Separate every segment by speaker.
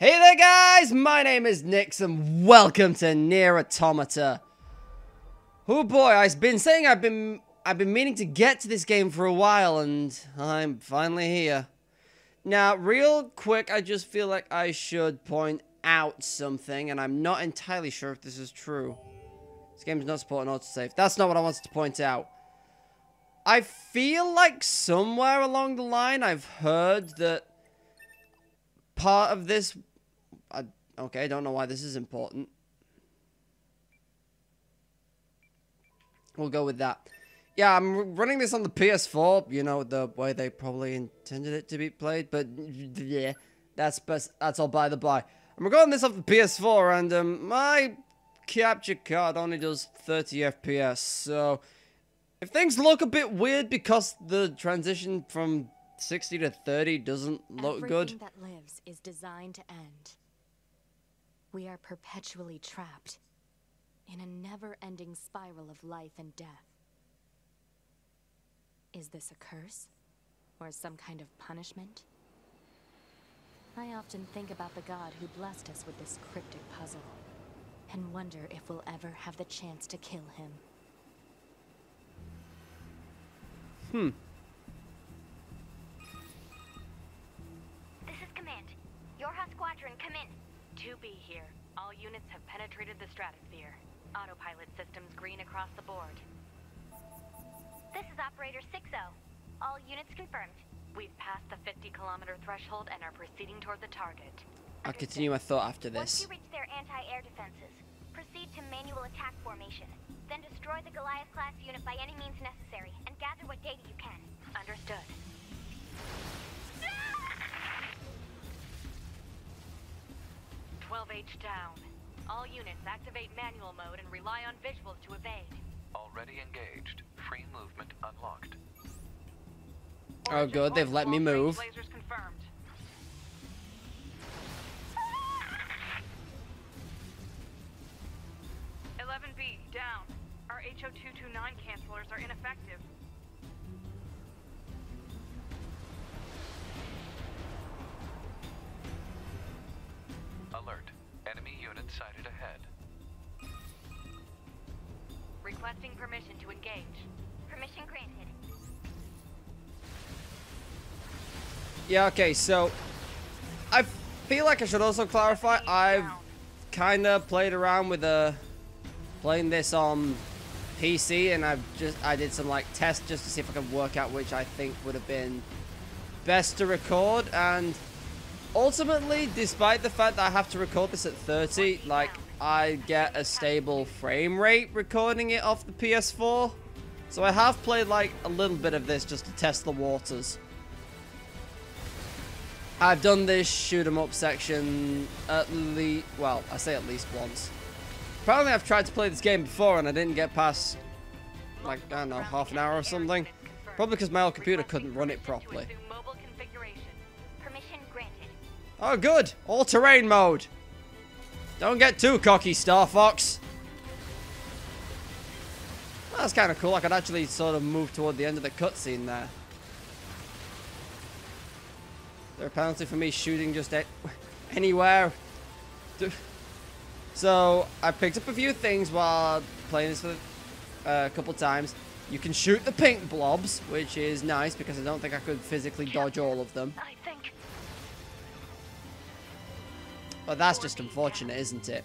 Speaker 1: Hey there guys, my name is Nyx and welcome to Nier Automata. Oh boy, I've been saying I've been I've been meaning to get to this game for a while and I'm finally here. Now, real quick, I just feel like I should point out something and I'm not entirely sure if this is true. This game is not supporting autosave. That's not what I wanted to point out. I feel like somewhere along the line I've heard that part of this okay, I don't know why this is important. We'll go with that. Yeah, I'm running this on the PS4, you know, the way they probably intended it to be played, but yeah, that's best, that's all by the by. I'm recording this off the PS4, and um, my capture card only does 30 FPS, so if things look a bit weird because the transition from 60 to 30 doesn't look
Speaker 2: Everything
Speaker 1: good.
Speaker 2: that lives is designed to end. We are perpetually trapped in a never-ending spiral of life and death. Is this a curse? Or some kind of punishment? I often think about the god who blessed us with this cryptic puzzle, and wonder if we'll ever have the chance to kill him.
Speaker 1: Hmm.
Speaker 3: This is Command. YoRHa Squadron, come in.
Speaker 4: 2B here. All units have penetrated the stratosphere. Autopilot systems green across the board.
Speaker 3: This is Operator 60. All units confirmed.
Speaker 4: We've passed the 50 kilometer threshold and are proceeding toward the target.
Speaker 1: I'll continue my thought after this.
Speaker 3: Once you reach their anti-air defenses, proceed to manual attack formation. Then destroy the Goliath-class unit by any means necessary, and gather what data you can.
Speaker 4: Understood. Twelve H down. All units activate manual mode and rely on visuals to evade.
Speaker 5: Already engaged. Free movement unlocked.
Speaker 1: Oh, good, they've let me move.
Speaker 4: Lasers confirmed. Eleven B down. Our HO229 cancelers are ineffective.
Speaker 5: Alert. Enemy unit sighted ahead.
Speaker 4: Requesting permission to engage.
Speaker 3: Permission granted.
Speaker 1: Yeah, okay, so I feel like I should also clarify I've kind of played around with uh playing this on PC and I've just I did some like tests just to see if I could work out which I think would have been best to record and ultimately despite the fact that I have to record this at 30 like I get a stable frame rate recording it off the PS4 so I have played like a little bit of this just to test the waters I've done this shoot 'em up section at least, well, I say at least once. Apparently I've tried to play this game before and I didn't get past, like, I don't know, half an hour or something. Probably because my old computer couldn't run it properly. Oh, good! All-terrain mode! Don't get too cocky, Star Fox! That's kind of cool. I could actually sort of move toward the end of the cutscene there. There a penalty for me shooting just anywhere? So, I picked up a few things while playing this for uh, a couple times. You can shoot the pink blobs, which is nice because I don't think I could physically dodge all of them. But that's just unfortunate, isn't it?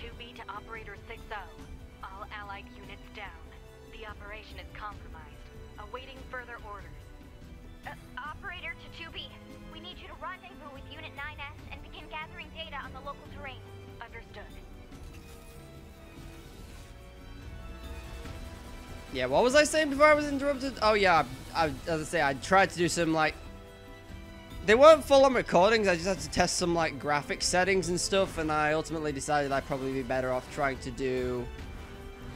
Speaker 4: Two B to Operator 6-0. All allied units down. The operation is compromised. Awaiting further orders.
Speaker 3: Uh, operator to 2B. We need you to rendezvous with Unit 9S and begin gathering data on the local terrain.
Speaker 4: Understood.
Speaker 1: Yeah, what was I saying before I was interrupted? Oh yeah, I, as I say, I tried to do some like, they weren't full-on recordings. I just had to test some like graphic settings and stuff, and I ultimately decided I'd probably be better off trying to do,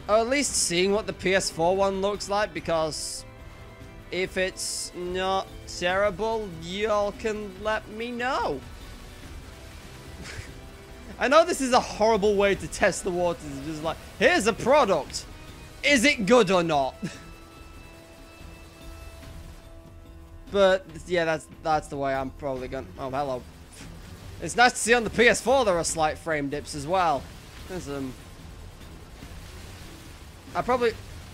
Speaker 1: or at least seeing what the PS4 one looks like because if it's not terrible, y'all can let me know. I know this is a horrible way to test the waters. Just like, here's a product. Is it good or not? But yeah, that's that's the way I'm probably going. Oh, hello. It's nice to see on the PS4 there are slight frame dips as well. There's um. I probably,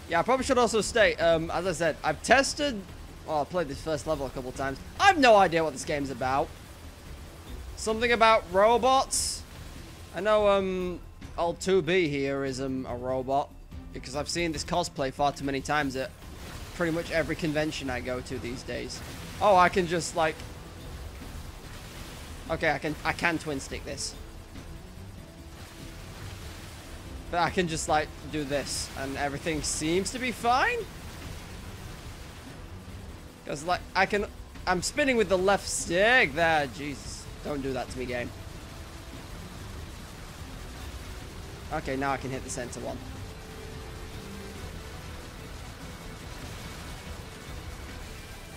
Speaker 1: yeah, I probably should also state. Um, as I said, I've tested. Well, I played this first level a couple times. I have no idea what this game's about. Something about robots. I know um, old 2B here is um a robot because I've seen this cosplay far too many times at pretty much every convention I go to these days. Oh, I can just like Okay, I can I can twin stick this. But I can just like do this and everything seems to be fine. Cuz like I can I'm spinning with the left stick there. Jesus. Don't do that to me, game. Okay, now I can hit the center one.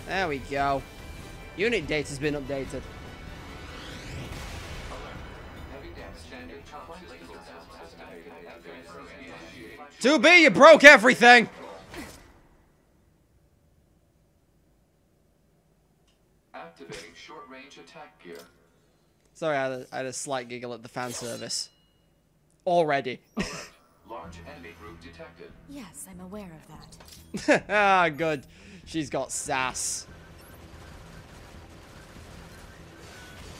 Speaker 1: There we go. Unit data's been updated. 2B, you broke everything!
Speaker 5: Activating short-range attack gear.
Speaker 1: Sorry, I had, a, I had a slight giggle at the fan service. Already.
Speaker 5: Large enemy group detected.
Speaker 2: Yes, I'm aware of that.
Speaker 1: ah, good. She's got sass.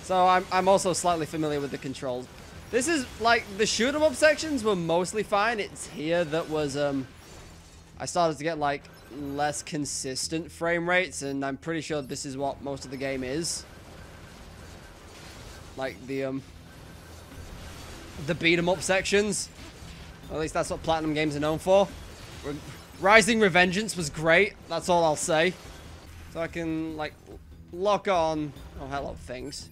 Speaker 1: So I'm, I'm also slightly familiar with the controls. This is, like, the shoot 'em up sections were mostly fine. It's here that was, um... I started to get, like, less consistent frame rates, and I'm pretty sure this is what most of the game is. Like, the, um... The beat 'em up sections. At least that's what Platinum Games are known for. Rising Revengeance was great. That's all I'll say. So I can, like, lock on... Oh, hello, things.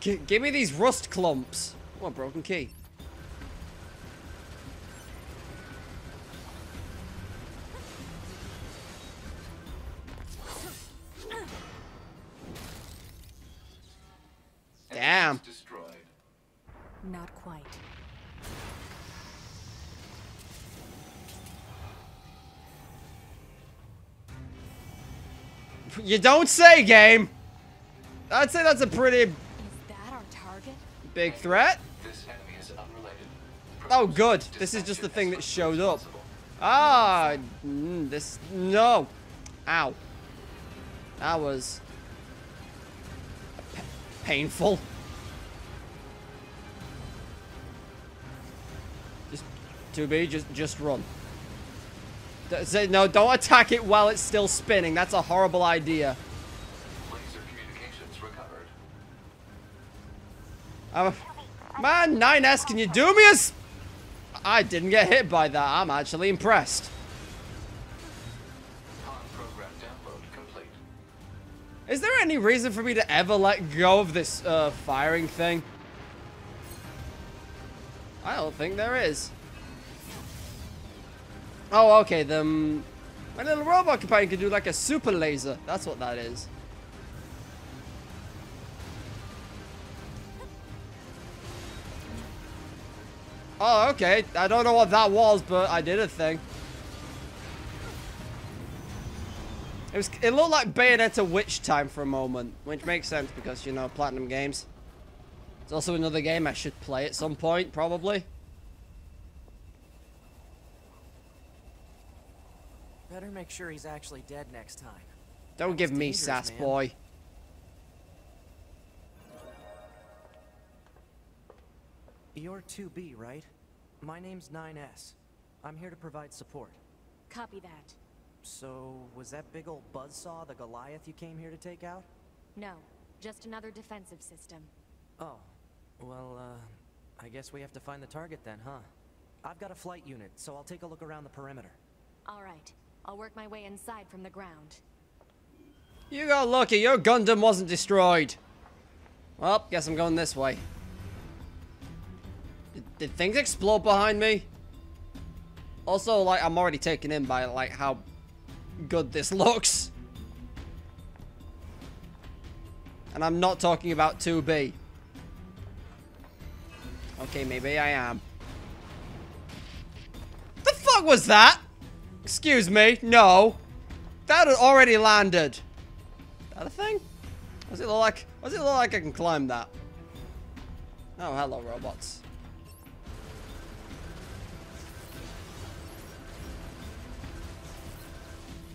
Speaker 1: G give me these rust clumps. Oh, a broken key. Damn.
Speaker 5: Destroyed.
Speaker 2: Not quite.
Speaker 1: You don't say, game. I'd say that's a pretty
Speaker 2: Is that our target?
Speaker 1: big threat.
Speaker 5: This enemy is unrelated.
Speaker 1: Oh, good. This is just the thing that showed up. Ah, mm, this no. Ow. That was painful. Just to be just just run. No, don't attack it while it's still spinning. That's a horrible idea.
Speaker 5: Laser communications recovered.
Speaker 1: Uh, man, 9S, can you do me a s- I didn't get hit by that. I'm actually impressed.
Speaker 5: Han program download complete.
Speaker 1: Is there any reason for me to ever let go of this uh, firing thing? I don't think there is. Oh, okay. The um, my little robot companion can do like a super laser. That's what that is. Oh, okay. I don't know what that was, but I did a thing. It was. It looked like Bayonetta Witch Time for a moment, which makes sense because you know Platinum Games. It's also another game I should play at some point, probably.
Speaker 6: Better make sure he's actually dead next time.
Speaker 1: Don't
Speaker 6: That
Speaker 1: give me sass,
Speaker 6: man.
Speaker 1: boy.
Speaker 6: You're 2B, right? My name's 9S. I'm here to provide support.
Speaker 2: Copy that.
Speaker 6: So, was that big old buzzsaw the Goliath you came here to take out?
Speaker 2: No, just another defensive system.
Speaker 6: Oh, well, uh, I guess we have to find the target then, huh? I've got a flight unit, so I'll take a look around the perimeter.
Speaker 2: All right, I'll work my way inside from the ground.
Speaker 1: You got lucky. Your Gundam wasn't destroyed. Well, guess I'm going this way. Did, did things explode behind me? Also, like, I'm already taken in by, like, how good this looks. And I'm not talking about 2B. Okay, maybe I am. The fuck was that? Excuse me. No. that had already landed. Is that a thing? Does it look like? Does it look like I can climb that? Oh, hello, robots.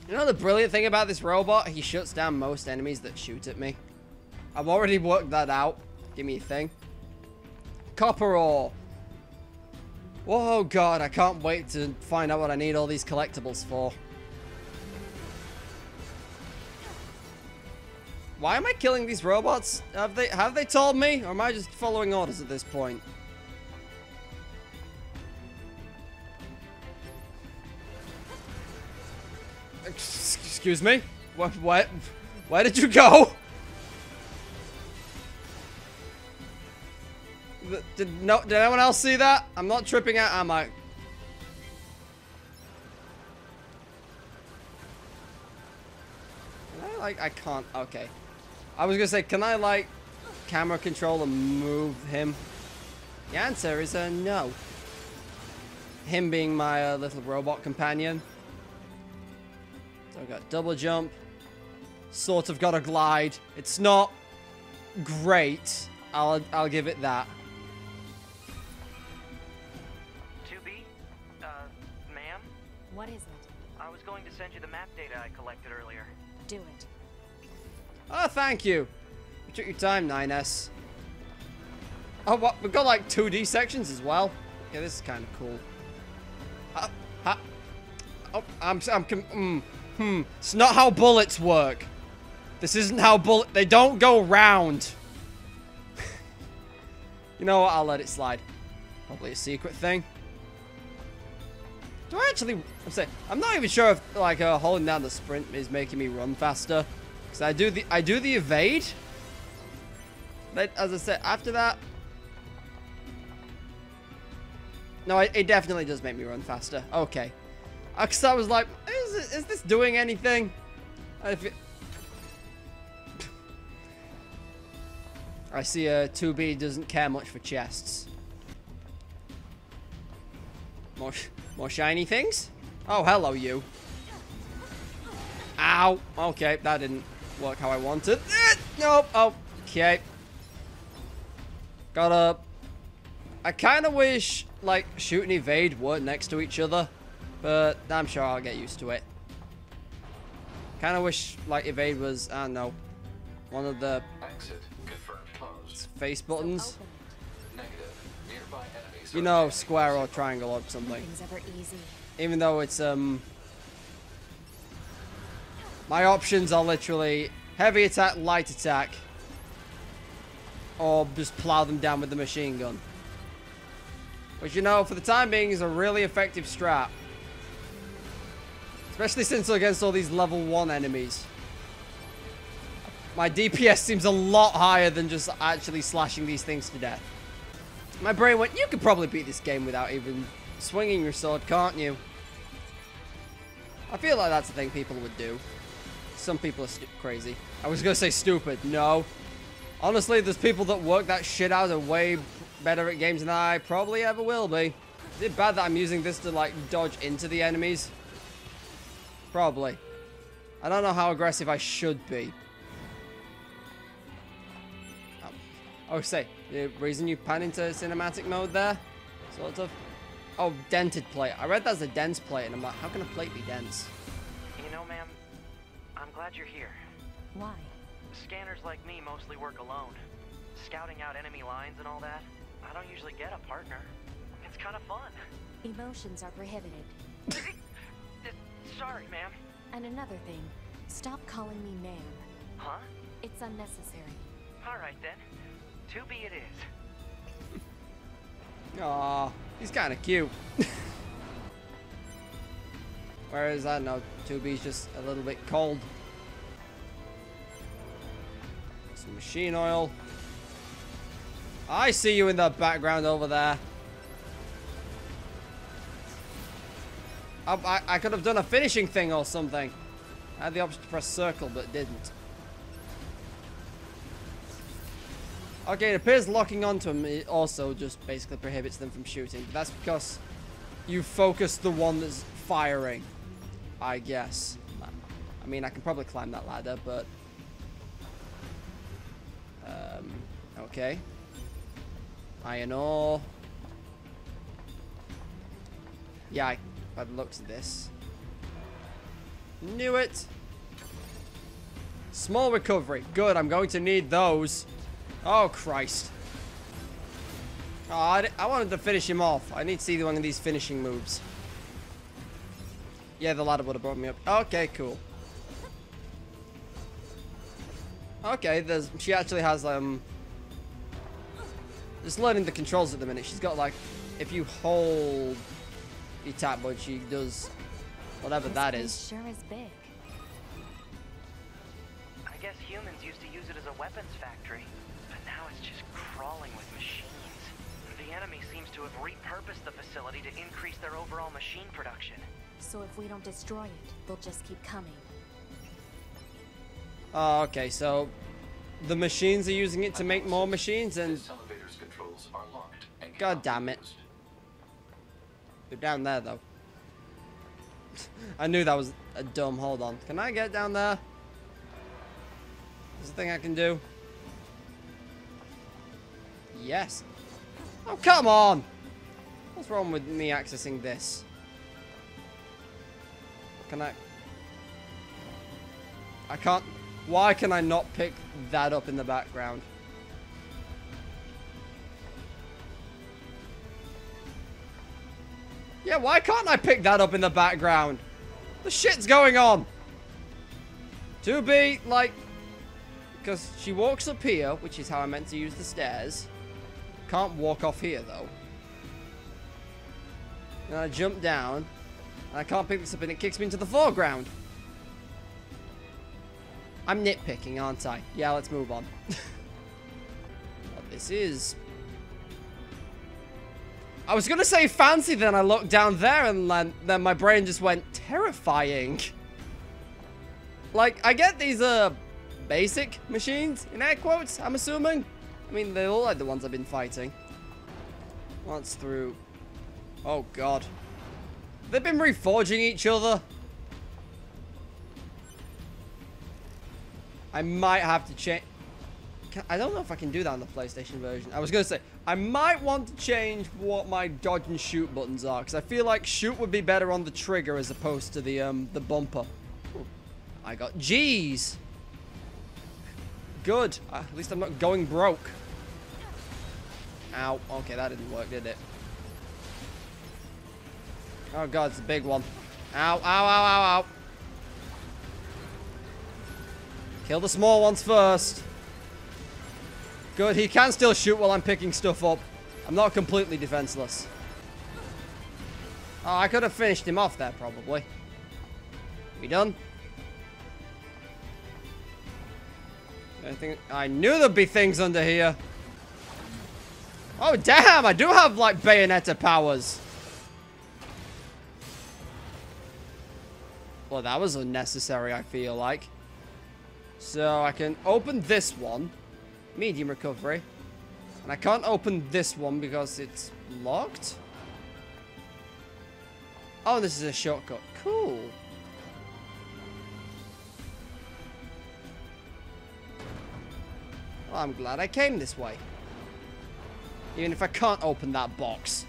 Speaker 1: You know the brilliant thing about this robot? He shuts down most enemies that shoot at me. I've already worked that out. Give me a thing. Copper ore. Oh god, I can't wait to find out what I need all these collectibles for. Why am I killing these robots? Have they have they told me? Or am I just following orders at this point? Excuse me? What, what? Where did you go? Did, no, did anyone else see that? I'm not tripping out, am I? Can I, like, I can't, okay. I was gonna say, can I, like, camera control and move him? The answer is a no. Him being my uh, little robot companion. So I've got double jump. Sort of got a glide. It's not great. I'll, I'll give it that.
Speaker 6: Send you the map data I collected earlier.
Speaker 2: Do it.
Speaker 1: Oh, thank you. You took your time, 9S. Oh, what? We've got like 2D sections as well. Yeah, this is kind of cool. Ha, ha. Oh, I'm, I'm, mm, hmm. It's not how bullets work. This isn't how bullet, they don't go round. you know what? I'll let it slide. Probably a secret thing. Do I actually, I'm saying, I'm not even sure if like uh, holding down the sprint is making me run faster. Cause I do the, I do the evade. But as I said, after that, no, it, it definitely does make me run faster. Okay. Because I was like, is, is this doing anything? I see uh, 2B doesn't care much for chests. More shiny things? Oh, hello, you. Ow. Okay, that didn't work how I wanted. Eh, Nope. Oh, okay. Gotta... I kind of wish, like, shoot and evade weren't next to each other. But I'm sure I'll get used to it. Kind of wish, like, evade was, I don't know, one of the
Speaker 5: Exit confirmed closed.
Speaker 1: face buttons. You know, square or triangle or something.
Speaker 2: Nothing's ever easy.
Speaker 1: Even though it's, um... My options are literally heavy attack, light attack. Or just plow them down with the machine gun. Which, you know, for the time being is a really effective strat. Especially since against all these level 1 enemies. My DPS seems a lot higher than just actually slashing these things to death. My brain went, you could probably beat this game without even swinging your sword, can't you? I feel like that's the thing people would do. Some people are crazy. I was gonna say stupid. No. Honestly, there's people that work that shit out are way better at games than I probably ever will be. Is it bad that I'm using this to, like, dodge into the enemies? Probably. I don't know how aggressive I should be. Oh say, the reason you pan into cinematic mode there? Sort of. Oh, dented plate. I read that's a dense plate, and I'm like, how can a plate be dense?
Speaker 6: You know, ma'am, I'm glad you're here.
Speaker 2: Why?
Speaker 6: Scanners like me mostly work alone. Scouting out enemy lines and all that. I don't usually get a partner. It's kind of fun.
Speaker 2: Emotions are prohibited.
Speaker 6: Sorry, ma'am.
Speaker 2: And another thing, stop calling me ma'am.
Speaker 6: Huh?
Speaker 2: It's unnecessary.
Speaker 6: All right then. 2B it is.
Speaker 1: Aw, he's kind of cute. Whereas, I don't know, 2B's just a little bit cold. Some machine oil. I see you in the background over there. I, I, I could have done a finishing thing or something. I had the option to press circle, but didn't. Okay, it appears locking onto him it also just basically prohibits them from shooting. But that's because you focus the one that's firing. I guess. I mean, I can probably climb that ladder, but... Um, okay. Iron ore. Yeah, I, by the looks of this. Knew it! Small recovery. Good, I'm going to need those. Oh, Christ. Oh, I, I wanted to finish him off. I need to see one of these finishing moves. Yeah, the ladder would have brought me up. Okay, cool. Okay, there's she actually has um just learning the controls at the minute. She's got like if you hold the tap button, she does whatever
Speaker 2: This
Speaker 1: that
Speaker 2: place
Speaker 1: is.
Speaker 2: Sure is big.
Speaker 7: I guess humans used to use it as a weapons factory, to have repurposed the facility to increase their overall machine production.
Speaker 2: So if we don't destroy it, they'll just keep coming.
Speaker 1: Oh, okay, so the machines are using it to make more machines and
Speaker 5: This elevator's controls are locked and
Speaker 1: God damn it.
Speaker 5: used.
Speaker 1: they're down there though. I knew that was a dumb hold on. Can I get down there? there? Is a thing I can do? Yes. Oh, come on! What's wrong with me accessing this? Can I... I can't... Why can I not pick that up in the background? Yeah, why can't I pick that up in the background? The shit's going on. To be, like... Because she walks up here, which is how I meant to use the stairs. Can't walk off here, though. And I jump down. And I can't pick this up, and it kicks me into the foreground. I'm nitpicking, aren't I? Yeah, let's move on. this is... I was gonna say fancy, then I looked down there, and then, then my brain just went terrifying. Like, I get these, uh, basic machines, in air quotes, I'm assuming. I mean, they're all like the ones I've been fighting. Once through... Oh, God. They've been reforging each other. I might have to change... I don't know if I can do that on the PlayStation version. I was going to say, I might want to change what my dodge and shoot buttons are. Because I feel like shoot would be better on the trigger as opposed to the um the bumper. Ooh. I got G's. Good. Uh, at least I'm not going broke. Ow. Okay, that didn't work, did it? Oh god, it's a big one. Ow, ow, ow, ow, ow. Kill the small ones first. Good, he can still shoot while I'm picking stuff up. I'm not completely defenseless. Oh, I could have finished him off there, probably. We done? Anything? I knew there'd be things under here. Oh, damn! I do have, like, Bayonetta powers. Well, that was unnecessary, I feel like. So, I can open this one. Medium recovery. And I can't open this one because it's locked. Oh, this is a shortcut. Cool. Well, I'm glad I came this way. Even if I can't open that box.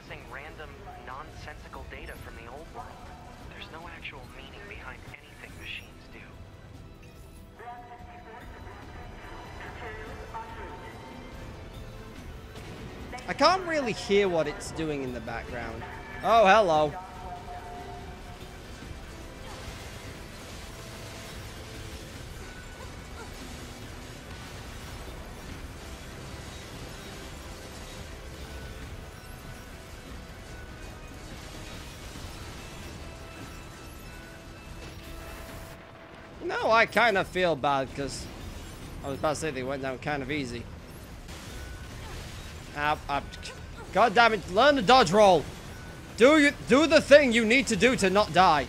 Speaker 7: Accessing random, nonsensical data from the old world. There's no actual meaning behind anything machines do.
Speaker 1: I can't really hear what it's doing in the background. Oh, hello. I kind of feel bad because I was about to say they went down kind of easy. Ah, ah, God damn it! Learn the dodge roll. Do you do the thing you need to do to not die?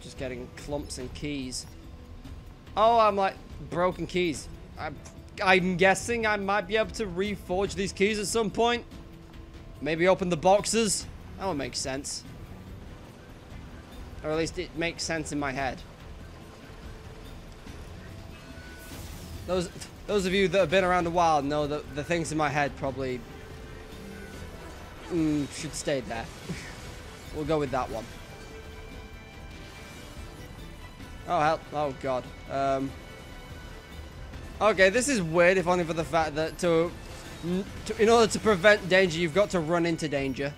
Speaker 1: Just getting clumps and keys. Oh, I'm like broken keys. I'm, I'm guessing I might be able to reforge these keys at some point. Maybe open the boxes. That would make sense. Or at least it makes sense in my head. Those those of you that have been around a while know that the things in my head probably mm, should stay there. we'll go with that one. Oh hell! Oh god. Um. Okay, this is weird, if only for the fact that to, to, in order to prevent danger, you've got to run into danger.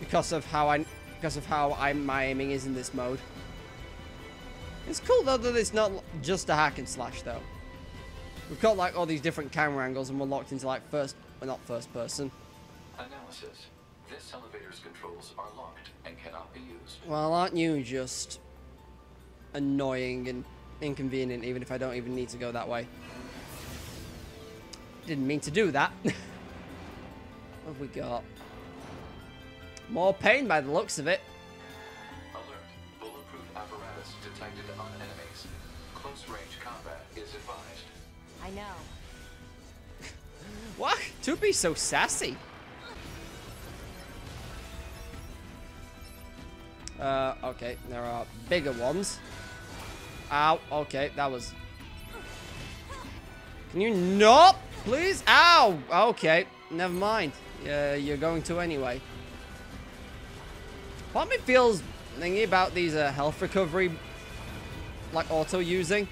Speaker 1: Because of how I, because of how I my aiming is in this mode. It's cool though that it's not just a hack and slash though. We've got like all these different camera angles and we're locked into like first, well not first person.
Speaker 5: Analysis. This elevator's controls are locked and cannot be used.
Speaker 1: Well, aren't you just annoying and inconvenient even if I don't even need to go that way? Didn't mean to do that. what have we got? More pain by the looks of it.
Speaker 5: Alert. Bulletproof apparatus detected on enemies. Close range combat is advised.
Speaker 2: I know.
Speaker 1: What? To be so sassy. Uh, okay, there are bigger ones. Ow, okay, that was... Can you not, please? Ow! Okay, never mind. Yeah, you're going to anyway. Part me feels thingy about these uh, health recovery, like auto using.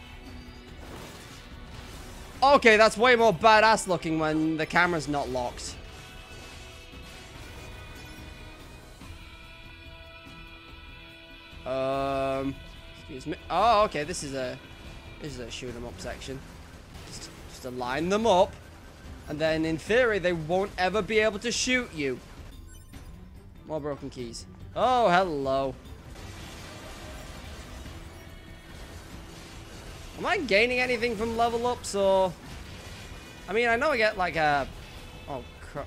Speaker 1: Okay, that's way more badass looking when the camera's not locked. Um, excuse me. Oh, okay. This is a this is a shoot 'em up section. Just, just to line them up, and then in theory they won't ever be able to shoot you. More broken keys. Oh, hello. Am I gaining anything from level ups or? I mean, I know I get like a. Oh crap!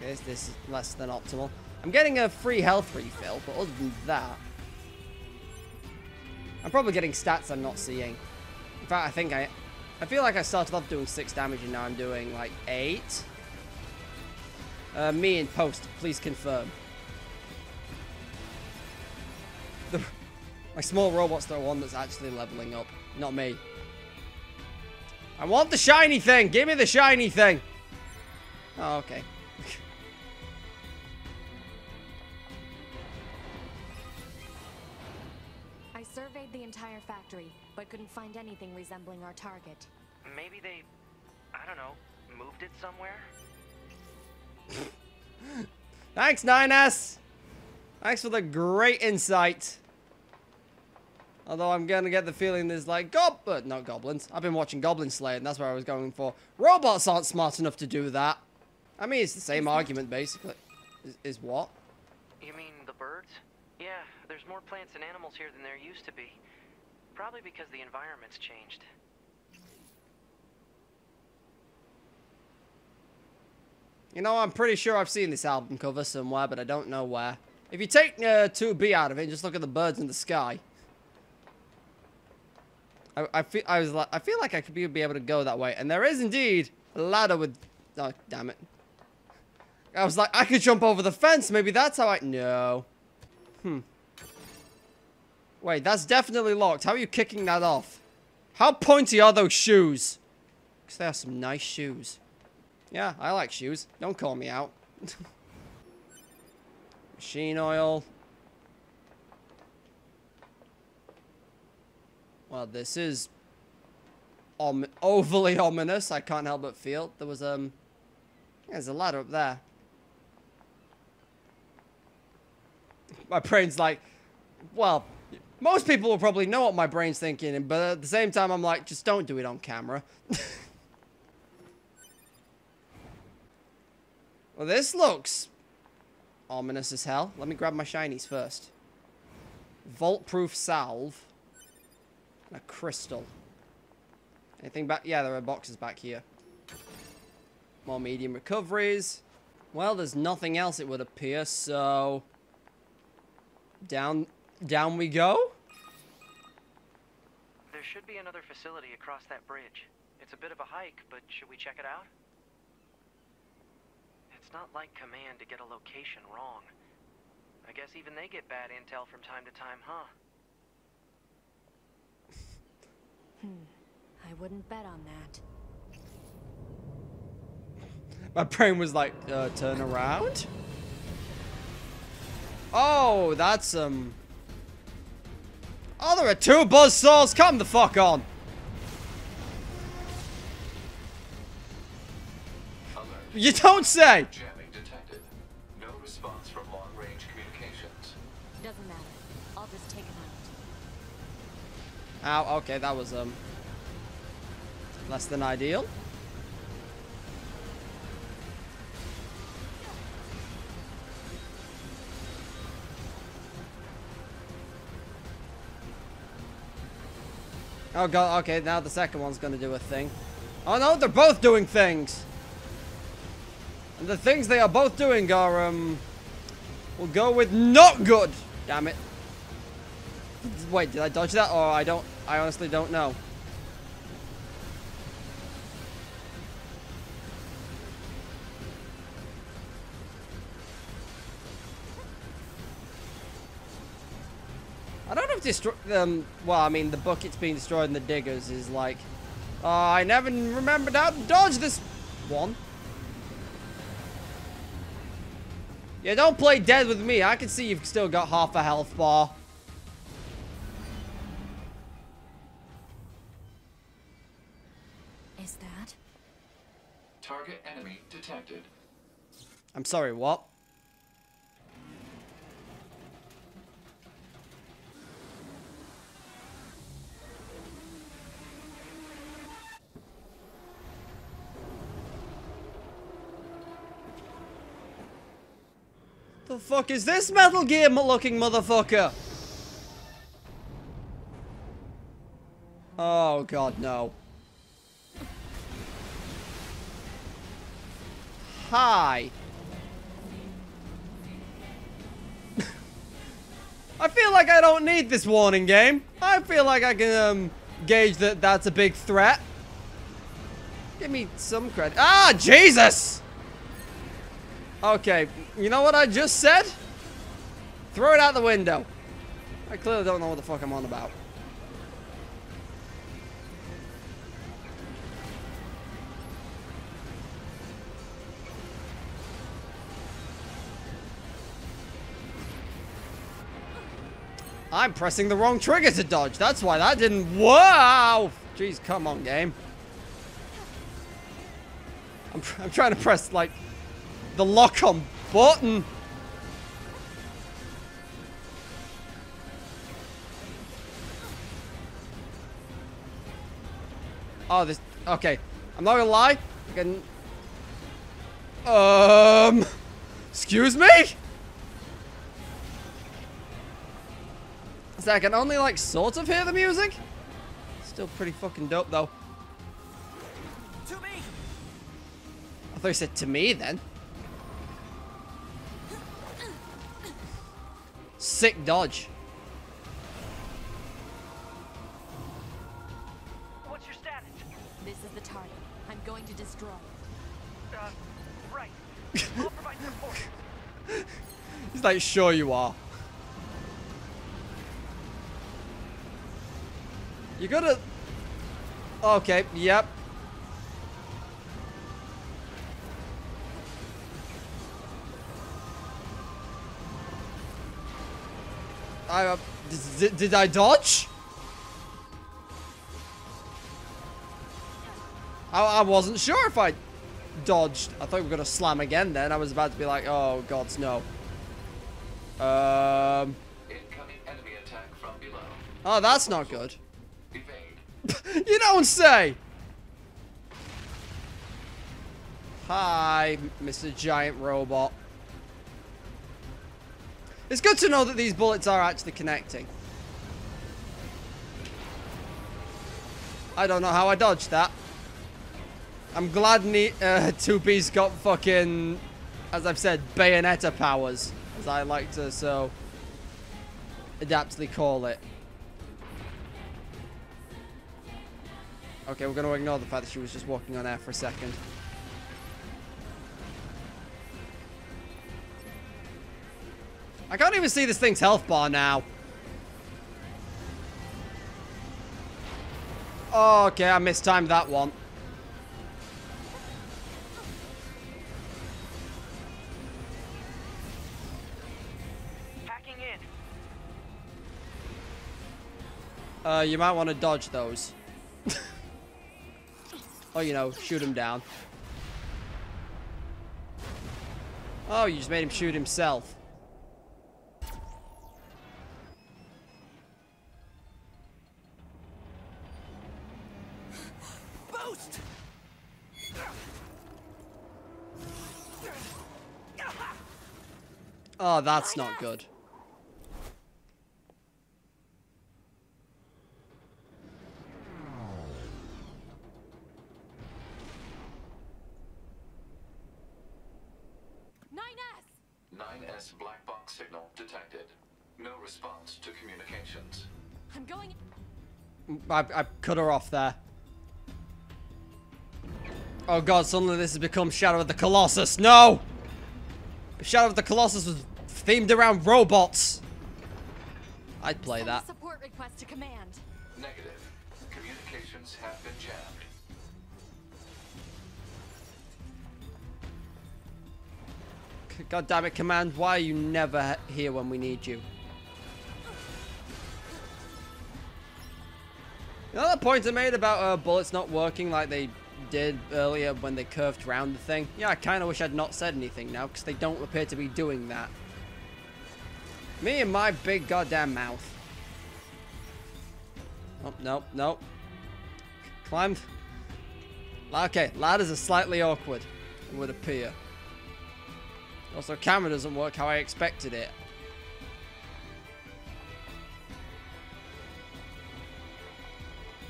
Speaker 1: This is less than optimal. I'm getting a free health refill, but other than that, I'm probably getting stats I'm not seeing. In fact, I think I, I feel like I started off doing six damage and now I'm doing like eight. Uh, me in post, please confirm. My small robot's the one that's actually leveling up, not me. I want the shiny thing! Give me the shiny thing! Oh, okay.
Speaker 2: I surveyed the entire factory, but couldn't find anything resembling our target.
Speaker 7: Maybe they, I don't know, moved it somewhere?
Speaker 1: Thanks, 9S! Thanks for the great insight. Although I'm gonna get the feeling there's like gob, uh, not goblins. I've been watching Goblin Slayer, and that's where I was going for. Robots aren't smart enough to do that. I mean, it's the same argument basically. Is, is what?
Speaker 7: You mean the birds? Yeah, there's more plants and animals here than there used to be. Probably because the environment's changed.
Speaker 1: You know, I'm pretty sure I've seen this album cover somewhere, but I don't know where. If you take uh, 2B out of it and just look at the birds in the sky, I, I feel I was like I feel like I could be, be able to go that way, and there is indeed a ladder with. Oh damn it! I was like I could jump over the fence. Maybe that's how I. No. Hmm. Wait, that's definitely locked. How are you kicking that off? How pointy are those shoes? Because they are some nice shoes. Yeah, I like shoes. Don't call me out. Machine oil. Well, this is om overly ominous. I can't help but feel. There was, um... There's a ladder up there. My brain's like... Well, most people will probably know what my brain's thinking, but at the same time, I'm like, just don't do it on camera. well, this looks ominous as hell. Let me grab my shinies first. Vault-proof salve. A crystal. Anything back? Yeah, there are boxes back here. More medium recoveries. Well, there's nothing else, it would appear, so... Down... down we go.
Speaker 7: There should be another facility across that bridge. It's a bit of a hike, but should we check it out? It's not like Command to get a location wrong. I guess even they get bad intel from time to time, huh?
Speaker 2: I wouldn't bet on that.
Speaker 1: My brain was like, uh, turn around? Oh, that's, um... Oh, there are two buzz buzzsaws! Come the fuck on!
Speaker 5: Alert.
Speaker 1: You don't say! Ow, okay, that was, um... Less than ideal. Oh god, okay, now the second one's gonna do a thing. Oh no, they're both doing things! And the things they are both doing are, um... We'll go with not good! Damn it. Wait, did I dodge that? Or I don't, I honestly don't know. I don't know if destroy um well I mean the buckets being destroyed and the diggers is like uh, I never remembered how to dodge this one. Yeah, don't play dead with me. I can see you've still got half a health bar. I'm sorry, what? The fuck is this Metal Gear looking motherfucker? Oh god, no. Hi. I feel like I don't need this warning game. I feel like I can um, gauge that that's a big threat. Give me some credit. Ah, Jesus! Okay, you know what I just said? Throw it out the window. I clearly don't know what the fuck I'm on about. I'm pressing the wrong trigger to dodge. That's why that didn't... Wow! Jeez, come on, game. I'm, I'm trying to press, like, the lock-on button. Oh, this... Okay. I'm not gonna lie. Um... Excuse me? So I can only, like, sort of hear the music? Still pretty fucking dope, though.
Speaker 6: To me!
Speaker 1: I thought you said to me, then. Sick dodge.
Speaker 7: What's your status?
Speaker 2: This is the target. I'm going to destroy it.
Speaker 7: Uh, right. I'll provide support.
Speaker 1: He's like, sure you are. You gotta... Okay, yep. I, uh, did, did I dodge? I, I wasn't sure if I dodged. I thought we were gonna slam again then. I was about to be like, oh, gods, no. Um...
Speaker 5: Incoming enemy attack from below.
Speaker 1: Oh, that's not good. You don't say! Hi, Mr. Giant Robot. It's good to know that these bullets are actually connecting. I don't know how I dodged that. I'm glad ne uh, 2B's got fucking, as I've said, Bayonetta powers. As I like to so adaptly call it. Okay, we're going to ignore the fact that she was just walking on air for a second. I can't even see this thing's health bar now. Oh, okay, I mistimed that one.
Speaker 7: In.
Speaker 1: Uh, you might want to dodge those. or, you know, shoot him down. Oh, you just made him shoot himself.
Speaker 6: Boost!
Speaker 1: Oh, that's not good. I, I cut her off there. Oh god, suddenly this has become Shadow of the Colossus. No! Shadow of the Colossus was themed around robots. I'd play
Speaker 2: Send
Speaker 1: that.
Speaker 2: Support request to command.
Speaker 5: Negative. Communications have been jammed.
Speaker 1: God damn it, Command. Why are you never here when we need you? You know that point I made about uh, bullets not working like they did earlier when they curved around the thing? Yeah, I kind of wish I'd not said anything now, because they don't appear to be doing that. Me and my big goddamn mouth. Oh, no, no. Climb. Okay, ladders are slightly awkward, it would appear. Also, camera doesn't work how I expected it.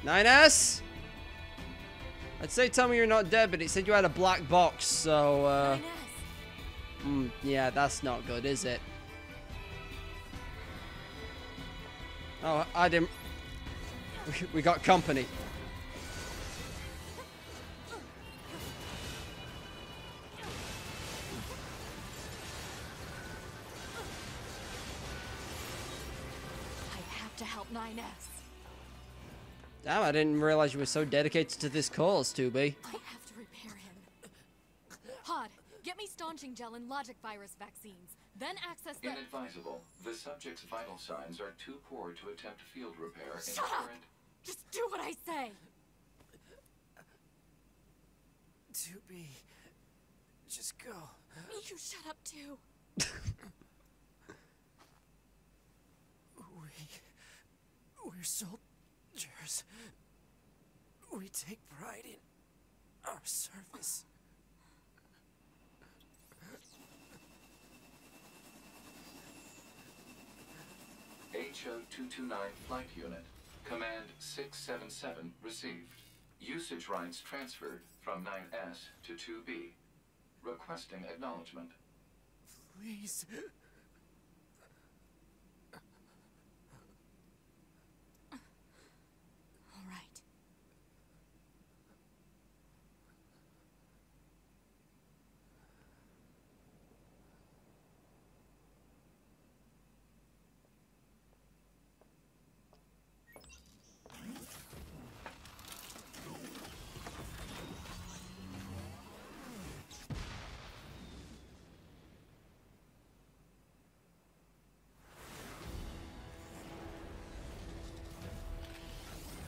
Speaker 1: 9S. I'd say tell me you're not dead, but it said you had a black box, so uh, mm, yeah, that's not good, is it? Oh, I didn't. We got company. Damn, I didn't realize you were so dedicated to this cause, 2B.
Speaker 2: I have to repair him. Pod, get me staunching gel and logic virus vaccines. Then access the.
Speaker 5: Inadvisable. The subject's vital signs are too poor to attempt field repair in
Speaker 2: Shut up!
Speaker 5: current.
Speaker 2: Just do what I say.
Speaker 6: To be. Just go.
Speaker 2: You shut up too.
Speaker 6: We. We're soldiers. We take pride in our service.
Speaker 5: HO229 Flight Unit. Command 677 received. Usage rights transferred from 9S to 2B. Requesting acknowledgement.
Speaker 6: Please.
Speaker 2: All right.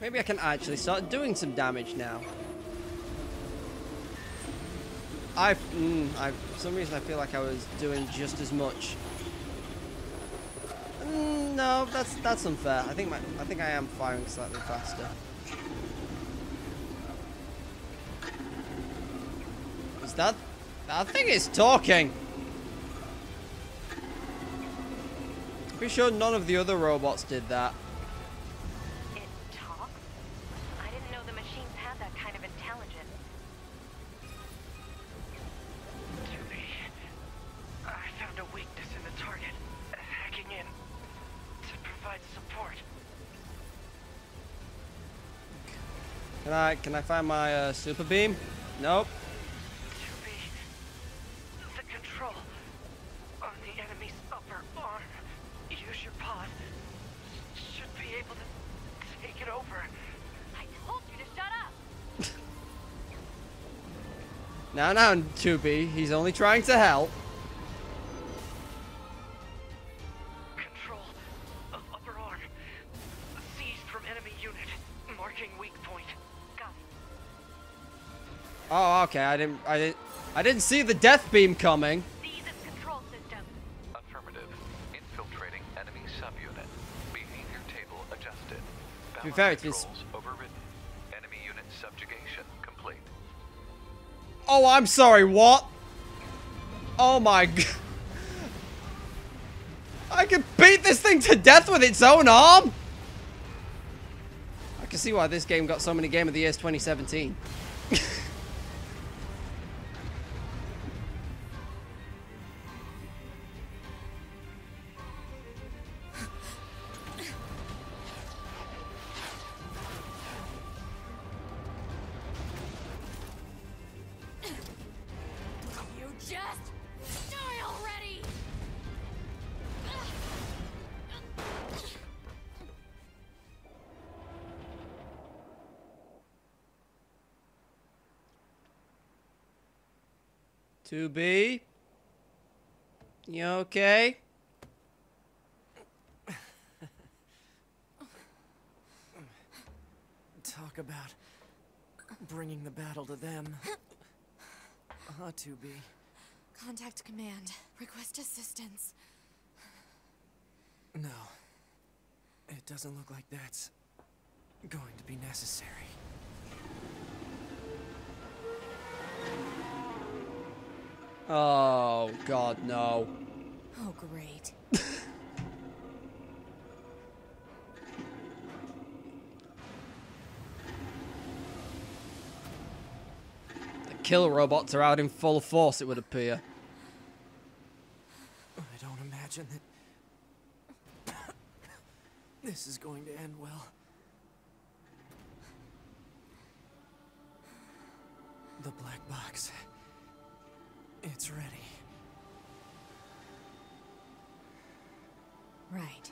Speaker 1: Maybe I can actually start doing some damage now. I, mm, I, for some reason I feel like I was doing just as much. Mm, no, that's that's unfair. I think my, I think I am firing slightly faster. Is that, that thing is talking. Pretty sure none of the other robots did that.
Speaker 4: I
Speaker 1: can I find my uh, super beam? Nope.
Speaker 7: 2B. The control on the enemy's upper arm. Use your pod. Should be able to take it over.
Speaker 3: I told you to shut up!
Speaker 1: Now, now, 2B. He's only trying to help. Okay. I didn't. I didn't. I didn't see the death beam coming.
Speaker 3: Seize its control system.
Speaker 5: Affirmative. Infiltrating enemy subunit. Behavior table adjusted.
Speaker 1: be fair, it's been s-
Speaker 5: controls overridden. Enemy unit subjugation complete.
Speaker 1: Oh, I'm sorry. What? Oh my. god. I could beat this thing to death with its own arm. I can see why this game got so many Game of the Years 2017. 2B, You okay?
Speaker 6: Talk about bringing the battle to them. Ah, 2B.
Speaker 8: Contact command. Request assistance.
Speaker 6: No. It doesn't look like that's going to be necessary.
Speaker 1: Oh God, no.
Speaker 8: Oh, great.
Speaker 1: The kill robots are out in full force. It would appear.
Speaker 6: I don't imagine that this is going to end well. The black box. It's ready.
Speaker 8: Right.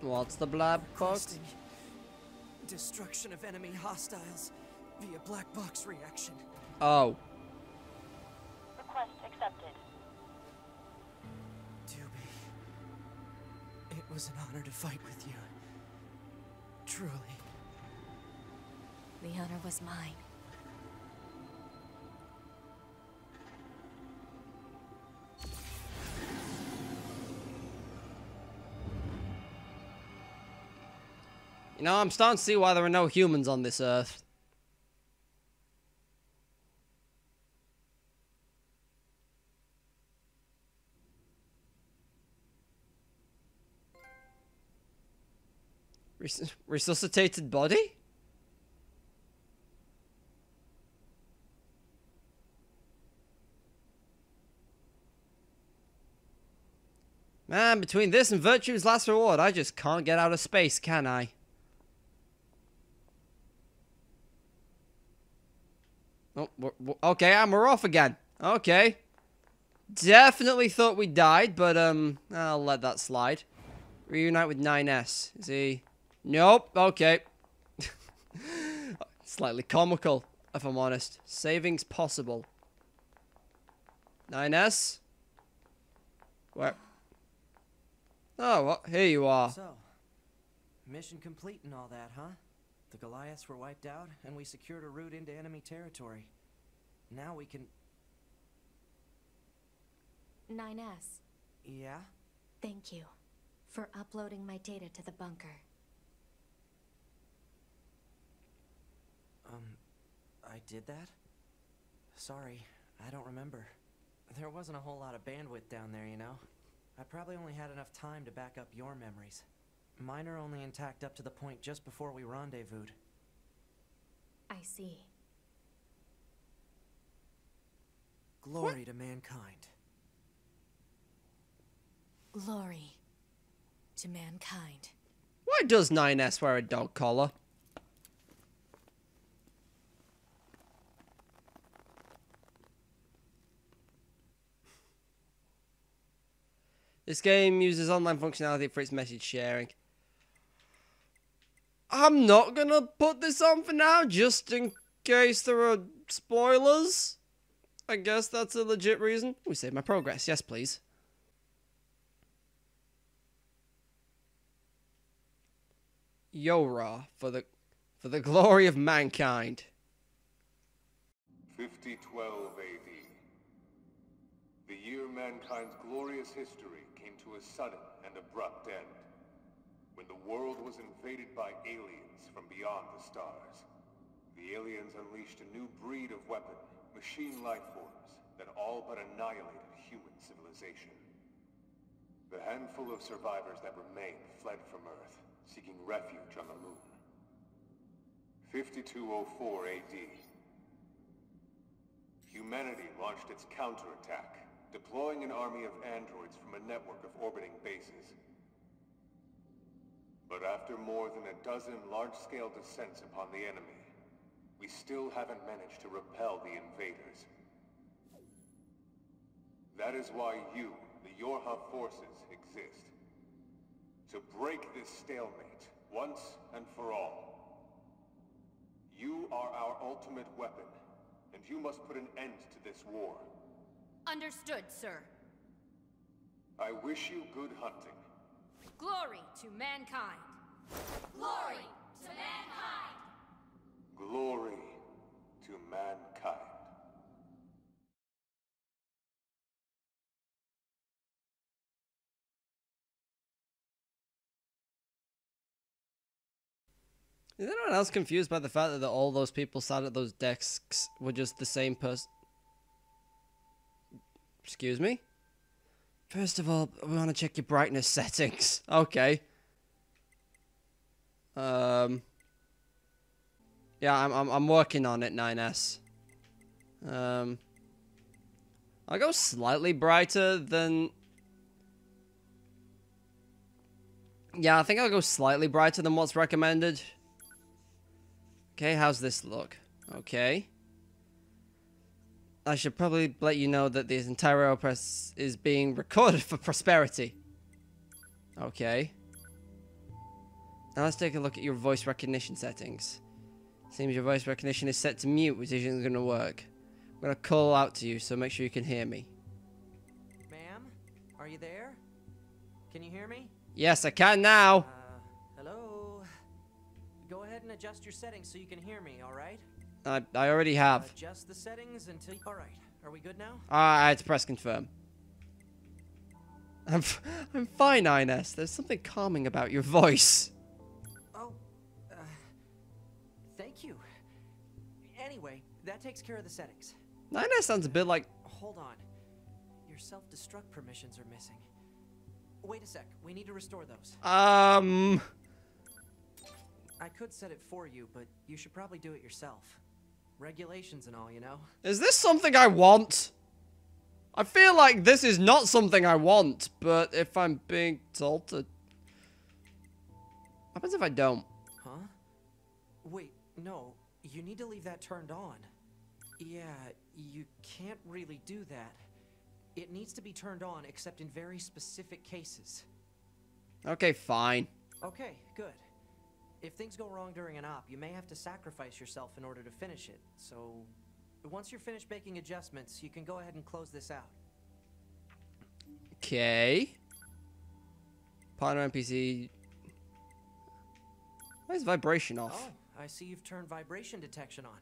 Speaker 1: What's the black box?
Speaker 6: Requesting Destruction of enemy hostiles via black box reaction.
Speaker 1: Oh.
Speaker 3: Request accepted.
Speaker 6: It was an honor to fight with you. Truly.
Speaker 8: The honor was mine.
Speaker 1: You know, I'm starting to see why there are no humans on this earth. Res- resuscitated body? Man, between this and Virtue's last reward, I just can't get out of space, can I? Oh, okay, and we're off again. Okay. Definitely thought we died, but um, I'll let that slide. Reunite with 9S. Is he? Nope. Okay. Slightly comical, if I'm honest. Savings possible. 9S? Where? Oh, well, here you are.
Speaker 6: So, mission complete and all that, huh? The Goliaths were wiped out, and we secured a route into enemy territory. Now we can.
Speaker 2: 9S,
Speaker 6: Yeah?
Speaker 2: thank you for uploading my data to the bunker.
Speaker 6: Um, I did that? Sorry, I don't remember. There wasn't a whole lot of bandwidth down there, you know? I probably only had enough time to back up your memories. Mine are only intact up to the point just before we rendezvoused.
Speaker 2: I see.
Speaker 6: Glory to mankind.
Speaker 8: Glory to mankind.
Speaker 1: Why does 9S wear a dog collar? This game uses online functionality for its message sharing. I'm not gonna put this on for now, just in case there are spoilers. I guess that's a legit reason. We save my progress. Yes, please. YoRHa for the for the glory of mankind.
Speaker 9: 5012 AD. The year mankind's glorious history came to a sudden and abrupt end. When the world was invaded by aliens from beyond the stars. The aliens unleashed a new breed of weapon, machine life forms, that all but annihilated human civilization. The handful of survivors that remained fled from Earth, seeking refuge on the moon. 5204 AD. Humanity launched its counterattack, deploying an army of androids from a network of orbiting bases. But after more than a dozen large-scale descents upon the enemy, we still haven't managed to repel the invaders. That is why you, the YoRHa forces, exist. To break this stalemate, once and for all. You are our ultimate weapon, and you must put an end to this war.
Speaker 10: Understood, sir.
Speaker 9: I wish you good hunting.
Speaker 10: Glory to mankind. Glory to mankind.
Speaker 9: Glory to mankind.
Speaker 1: Is anyone else confused by the fact that all those people sat at those desks were just the same person? Excuse me? First of all, we want to check your brightness settings. Okay. Um. Yeah, I'm, I'm, I'm working on it, 9S. Um. I'll go slightly brighter than... Yeah, I think I'll go slightly brighter than what's recommended. Okay, how's this look? Okay. I should probably let you know that this entire press is being recorded for prosperity. Okay. Now let's take a look at your voice recognition settings. Seems your voice recognition is set to mute, which isn't going to work. I'm going to call out to you, so make sure you can hear me.
Speaker 6: Ma'am? Are you there? Can you hear me?
Speaker 1: Yes, I can now.
Speaker 6: Uh, hello? Go ahead and adjust your settings so you can hear me, alright?
Speaker 1: I, I already have.
Speaker 6: Adjust the settings until... Alright, are we good now?
Speaker 1: Ah, I had to press confirm. I'm, f I'm fine, 9S. There's something calming about your voice.
Speaker 6: Oh, uh, thank you. Anyway, that takes care of the settings.
Speaker 1: 9S sounds a bit like...
Speaker 6: Hold on. Your self-destruct permissions are missing. Wait a sec, we need to restore those.
Speaker 1: Um...
Speaker 6: I could set it for you, but you should probably do it yourself. Regulations and all, you know?
Speaker 1: Is this something I want? I feel like this is not something I want, but if I'm being told to... What happens if I don't?
Speaker 6: Huh? Wait, no. You need to leave that turned on. Yeah, you can't really do that. It needs to be turned on except in very specific cases.
Speaker 1: Okay, fine.
Speaker 6: Okay, good. If things go wrong during an op, you may have to sacrifice yourself in order to finish it. So, once you're finished making adjustments, you can go ahead and close this out.
Speaker 1: Okay. Partner NPC. Why is vibration off?
Speaker 6: Oh, I see you've turned vibration detection on.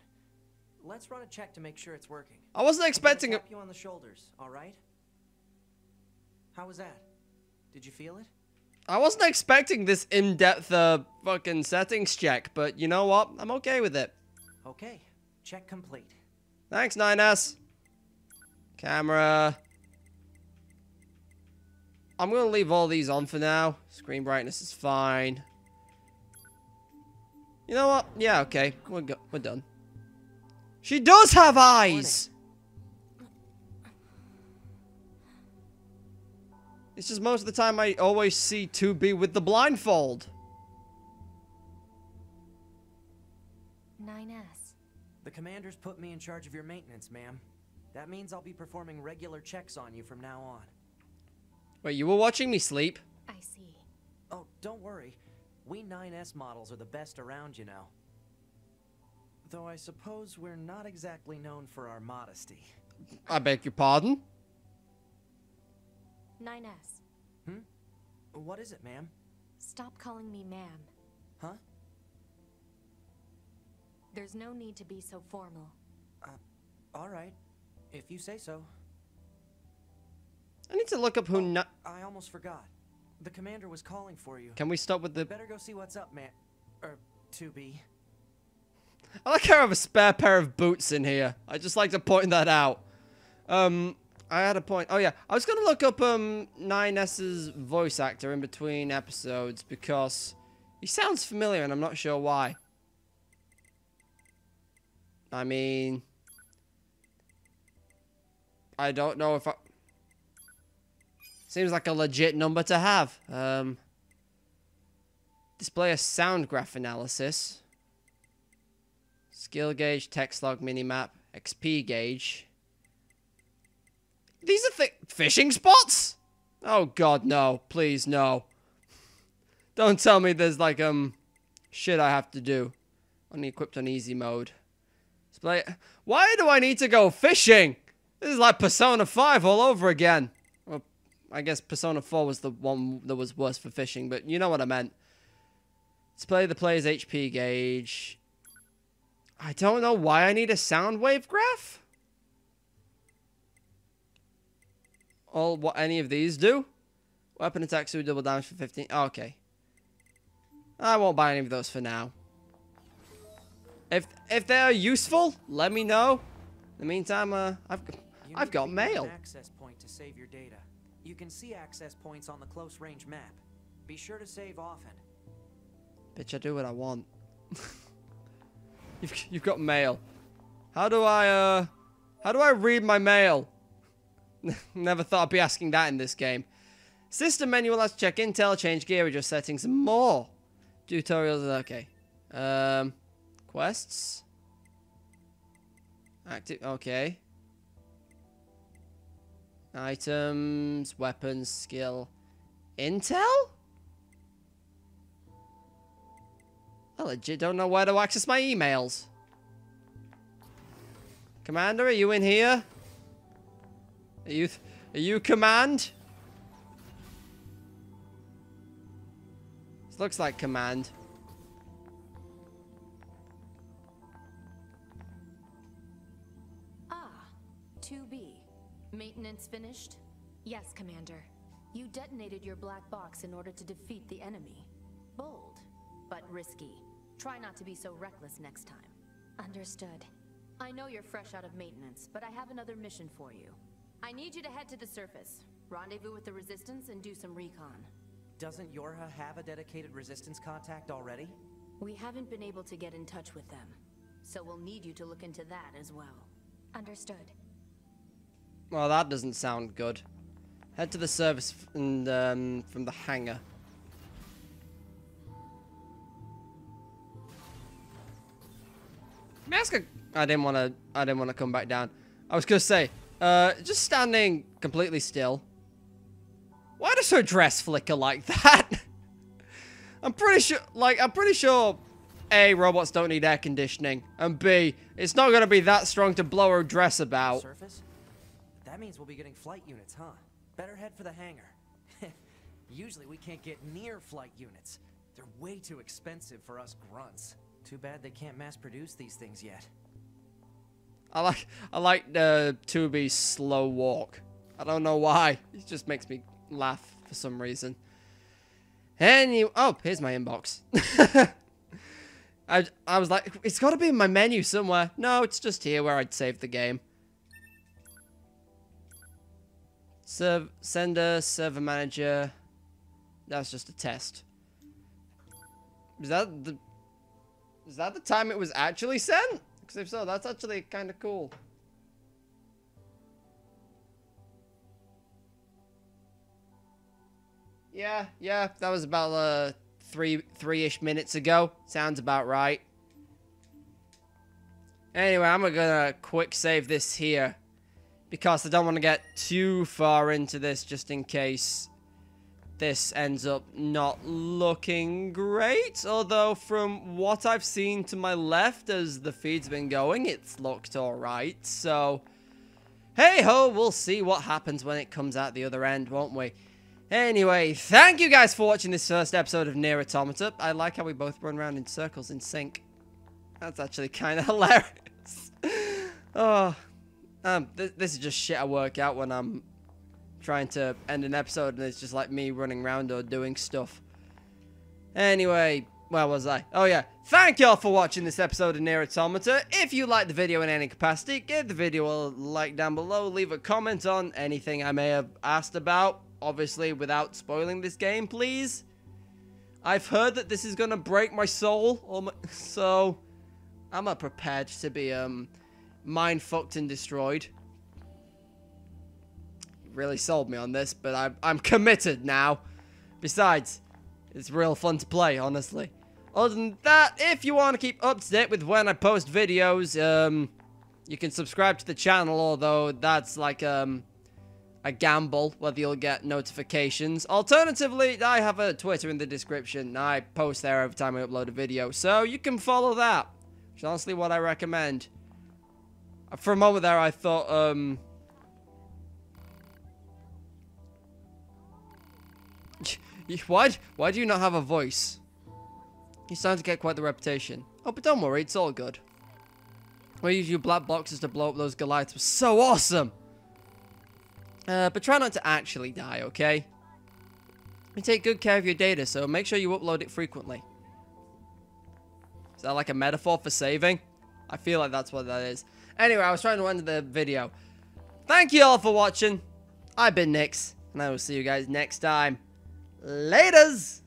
Speaker 6: Let's run a check to make sure it's working.
Speaker 1: I wasn't expecting it.
Speaker 6: you on the shoulders, all right? How was that? Did you feel it?
Speaker 1: I wasn't expecting this in-depth uh, fucking settings check, but you know what? I'm okay with it.
Speaker 6: Okay, check complete.
Speaker 1: Thanks, 9S. Camera. I'm going to leave all these on for now. Screen brightness is fine. You know what? Yeah, okay. We're, we're done. She does have eyes! It's just most of the time I always see 2B with the blindfold.
Speaker 2: 9S.
Speaker 6: The commander's put me in charge of your maintenance, ma'am. That means I'll be performing regular checks on you from now on.
Speaker 1: Wait, you were watching me sleep?
Speaker 2: I see.
Speaker 6: Oh, don't worry. We 9S models are the best around, you know. Though I suppose we're not exactly known for our modesty.
Speaker 1: I beg your pardon?
Speaker 2: 9S.
Speaker 6: Hmm? What is it, ma'am?
Speaker 2: Stop calling me ma'am.
Speaker 6: Huh?
Speaker 2: There's no need to be so formal.
Speaker 6: Alright. If you say so.
Speaker 1: I need to look up who no-
Speaker 6: I almost forgot. The commander was calling for you.
Speaker 1: Can we stop with the...
Speaker 6: Better go see what's up, man. Er, 2B.
Speaker 1: I like how I have a spare pair of boots in here. I just like to point that out. Um, I had a point. Oh yeah, I was gonna look up um 9S's voice actor in between episodes because he sounds familiar and I'm not sure why. I mean, I don't know if I. Seems like a legit number to have. Um, display a sound graph analysis. Skill gauge, text log, minimap, XP gauge. These are th fishing spots? Oh god, no. Please, no. Don't tell me there's like, um, shit I have to do. Only equipped on easy mode. Display. Why do I need to go fishing? This is like Persona 5 all over again. Well, I guess Persona 4 was the one that was worse for fishing, but you know what I meant. Display the player's HP gauge. I don't know why I need a sound wave graph. All what any of these do? Weapon attacks do double damage for 15. okay. I won't buy any of those for now. If if they're useful, let me know. In the meantime, uh, I've I've got
Speaker 6: to be near
Speaker 1: mail.
Speaker 6: Access point to save your data. You can see access points on the close range map. Be sure to save often.
Speaker 1: Bitch, I do what I want. you've you've got mail. How do I uh how do I read my mail? Never thought I'd be asking that in this game. System menu allows check intel, change gear, adjust settings, and more. Tutorials, okay. Um, quests. Active, okay. Items, weapons, skill, intel. I legit don't know where to access my emails. Commander, are you in here? Are you, are you command? This looks like command.
Speaker 10: Ah, 2B. Maintenance finished?
Speaker 2: Yes, Commander.
Speaker 10: You detonated your black box in order to defeat the enemy. Bold, but risky. Try not to be so reckless next time.
Speaker 2: Understood.
Speaker 10: I know you're fresh out of maintenance, but I have another mission for you. I need you to head to the surface, rendezvous with the Resistance, and do some recon.
Speaker 6: Doesn't YoRHa have a dedicated resistance contact already?
Speaker 10: We haven't been able to get in touch with them, so we'll need you to look into that as well.
Speaker 2: Understood.
Speaker 1: Well, that doesn't sound good. Head to the service f- and um, from the hangar. May I ask a- I didn't want to. I didn't want to come back down. I was gonna say, uh, just standing completely still. Why does her dress flicker like that? I'm pretty sure. Like, I'm pretty sure. A, robots don't need air conditioning, and B, it's not gonna be that strong to blow her dress about.
Speaker 6: Surface? That means we'll be getting flight units, huh? Better head for the hangar. Usually we can't get near flight units. They're way too expensive for us grunts. Too bad they can't mass produce these things yet.
Speaker 1: I like I like the 2B slow walk. I don't know why. It just makes me laugh for some reason. And you oh, here's my inbox. I I was like, it's got to be in my menu somewhere. No, it's just here where I'd save the game. Serv sender, server manager. That's just a test. Is that the is that the time it was actually sent? Because if so, that's actually kind of cool. Yeah, yeah, that was about uh three three-ish minutes ago. Sounds about right. Anyway, I'm gonna quick save this here because I don't want to get too far into this just in case this ends up not looking great. Although from what I've seen to my left as the feed's been going, it's looked alright. So, hey ho, we'll see what happens when it comes out the other end, won't we? Anyway, thank you guys for watching this first episode of Nier Automata. I like how we both run around in circles in sync. That's actually kind of hilarious. oh, um, th this is just shit I work out when I'm trying to end an episode and it's just like me running around or doing stuff. Anyway, where was I? Oh yeah, thank y'all for watching this episode of Nier Automata. If you liked the video in any capacity, give the video a like down below, leave a comment on anything I may have asked about, obviously without spoiling this game, please. I've heard that this is gonna break my soul, my, so I'm not prepared to be um mind fucked and destroyed. Really sold me on this, but I'm I'm committed now. Besides, it's real fun to play, honestly. Other than that, if you want to keep up to date with when I post videos, um, you can subscribe to the channel, although that's like um a gamble whether you'll get notifications. Alternatively, I have a Twitter in the description. I post there every time I upload a video, so you can follow that. Which honestly what I recommend. For a moment there, I thought, um... why, why do you not have a voice? You're starting to get quite the reputation. Oh, but don't worry, it's all good. We use your black boxes to blow up those Goliaths was so awesome! Uh, but try not to actually die, okay? You take good care of your data, so make sure you upload it frequently. Is that like a metaphor for saving? I feel like that's what that is. Anyway, I was trying to end the video. Thank you all for watching. I've been Nyx, and I will see you guys next time. Laters!